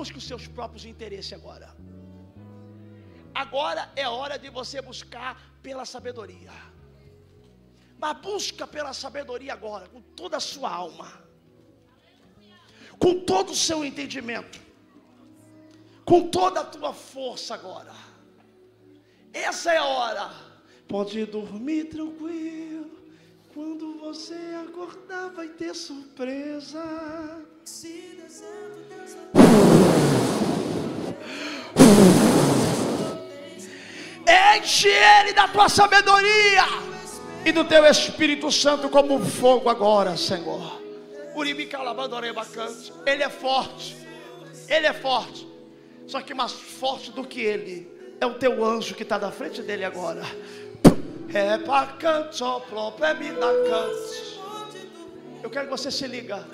busque os seus próprios interesses agora. Agora é hora de você buscar pela sabedoria. Mas busca pela sabedoria agora, com toda a sua alma, com todo o seu entendimento, com toda a tua força agora. Essa é a hora. Pode dormir tranquilo. Quando você acordar, vai ter surpresa. Enche ele da tua sabedoria e do teu Espírito Santo como fogo agora, Senhor. Ele é forte, ele é forte, só que mais forte do que ele é o teu anjo que está na frente dele agora. É para canto, próprio é me canto. Eu quero que você se liga.